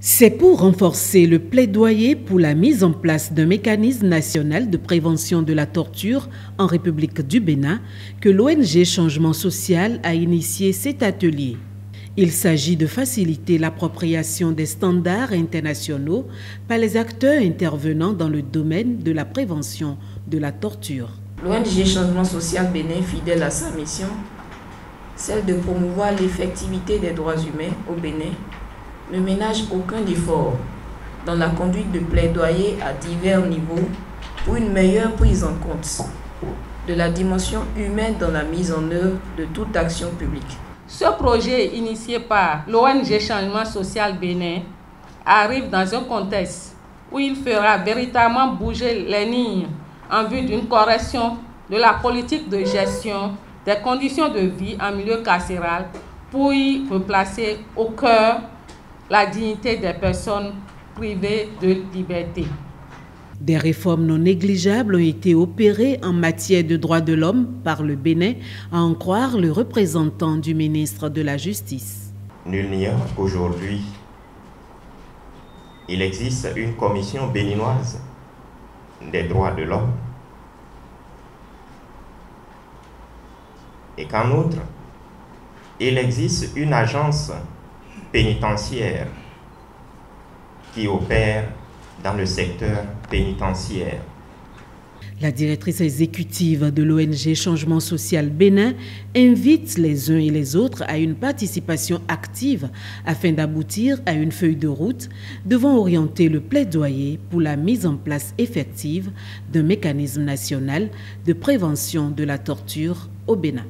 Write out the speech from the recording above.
C'est pour renforcer le plaidoyer pour la mise en place d'un mécanisme national de prévention de la torture en République du Bénin que l'ONG Changement Social a initié cet atelier. Il s'agit de faciliter l'appropriation des standards internationaux par les acteurs intervenant dans le domaine de la prévention de la torture. L'ONG Changement Social Bénin, fidèle à sa mission, celle de promouvoir l'effectivité des droits humains au Bénin, ne ménage aucun effort dans la conduite de plaidoyer à divers niveaux pour une meilleure prise en compte de la dimension humaine dans la mise en œuvre de toute action publique. Ce projet initié par l'ONG Changement Social Bénin arrive dans un contexte où il fera véritablement bouger les lignes en vue d'une correction de la politique de gestion des conditions de vie en milieu carcéral pour y replacer au cœur la dignité des personnes privées de liberté. Des réformes non négligeables ont été opérées en matière de droits de l'homme par le Bénin, à en croire le représentant du ministre de la Justice. Nul n'ignore qu'aujourd'hui, il existe une commission béninoise des droits de l'homme et qu'en outre, il existe une agence pénitentiaire qui opère dans le secteur pénitentiaire. La directrice exécutive de l'ONG Changement Social Bénin invite les uns et les autres à une participation active afin d'aboutir à une feuille de route devant orienter le plaidoyer pour la mise en place effective d'un mécanisme national de prévention de la torture au Bénin.